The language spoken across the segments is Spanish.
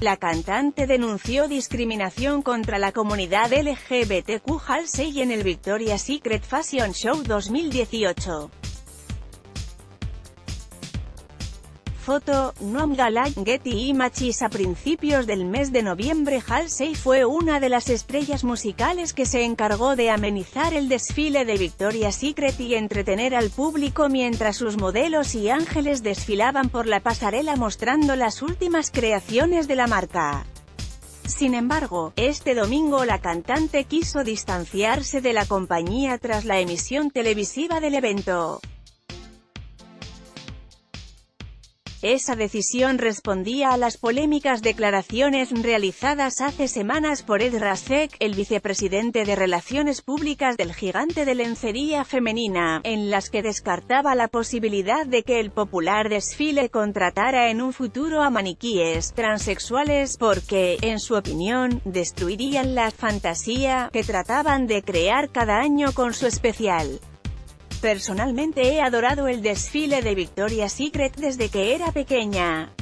La cantante denunció discriminación contra la comunidad LGBTQ Halsey en el Victoria's Secret Fashion Show 2018. Foto, Noam Galay, Getty Images A principios del mes de noviembre Halsey fue una de las estrellas musicales que se encargó de amenizar el desfile de Victoria's Secret y entretener al público mientras sus modelos y ángeles desfilaban por la pasarela mostrando las últimas creaciones de la marca. Sin embargo, este domingo la cantante quiso distanciarse de la compañía tras la emisión televisiva del evento. Esa decisión respondía a las polémicas declaraciones realizadas hace semanas por Ed Rasek, el vicepresidente de Relaciones Públicas del gigante de lencería femenina, en las que descartaba la posibilidad de que el popular desfile contratara en un futuro a maniquíes transexuales porque, en su opinión, destruirían la fantasía que trataban de crear cada año con su especial. Personalmente he adorado el desfile de Victoria's Secret desde que era pequeña.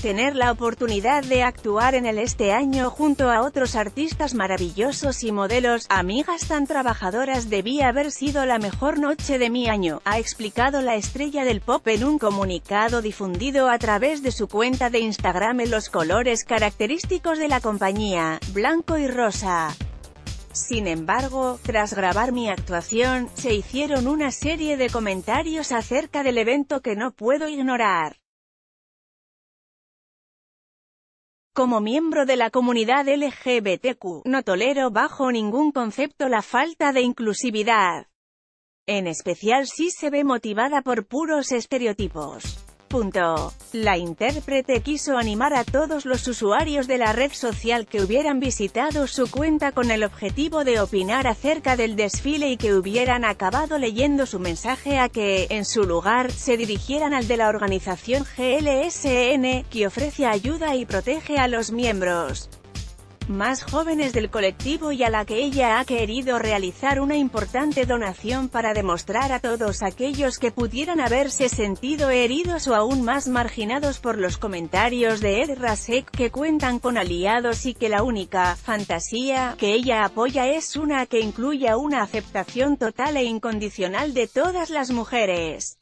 Tener la oportunidad de actuar en el este año junto a otros artistas maravillosos y modelos, amigas tan trabajadoras debía haber sido la mejor noche de mi año, ha explicado la estrella del pop en un comunicado difundido a través de su cuenta de Instagram en los colores característicos de la compañía, blanco y rosa. Sin embargo, tras grabar mi actuación, se hicieron una serie de comentarios acerca del evento que no puedo ignorar. Como miembro de la comunidad LGBTQ, no tolero bajo ningún concepto la falta de inclusividad. En especial si se ve motivada por puros estereotipos. La intérprete quiso animar a todos los usuarios de la red social que hubieran visitado su cuenta con el objetivo de opinar acerca del desfile y que hubieran acabado leyendo su mensaje a que, en su lugar, se dirigieran al de la organización GLSN, que ofrece ayuda y protege a los miembros más jóvenes del colectivo y a la que ella ha querido realizar una importante donación para demostrar a todos aquellos que pudieran haberse sentido heridos o aún más marginados por los comentarios de Ed Rasek que cuentan con aliados y que la única fantasía que ella apoya es una que incluya una aceptación total e incondicional de todas las mujeres.